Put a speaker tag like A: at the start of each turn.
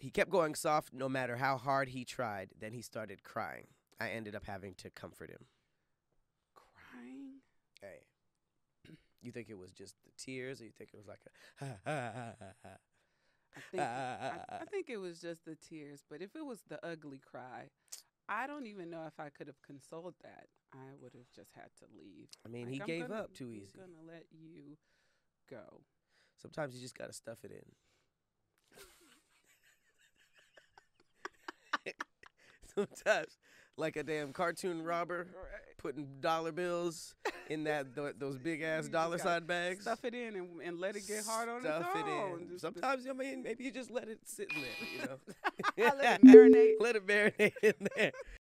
A: he kept going soft no matter how hard he tried. Then he started crying. I ended up having to comfort him.
B: Crying.
A: Hey, you think it was just the tears, or you think it was like a ha ha ha ha ha?
B: I think I, I think it was just the tears, but if it was the ugly cry, I don't even know if I could have consoled that. I would have just had to leave.
A: I mean,
B: Like,
A: he
B: I'm
A: gave
B: gonna-
A: up too easy.
B: I'm gonna let you go.
A: Sometimes you just gotta stuff it in. Sometimes, like a damn cartoon robber putting dollar bills in that th- those big ass dollar sign bags.
B: Stuff it in and, and let it get hard on
A: Stuff
B: its
A: it
B: own.
A: in.
B: Just-
A: Sometimes I mean maybe you just let it sit in there, you know.
B: Let it marinate.
A: let it marinate in there.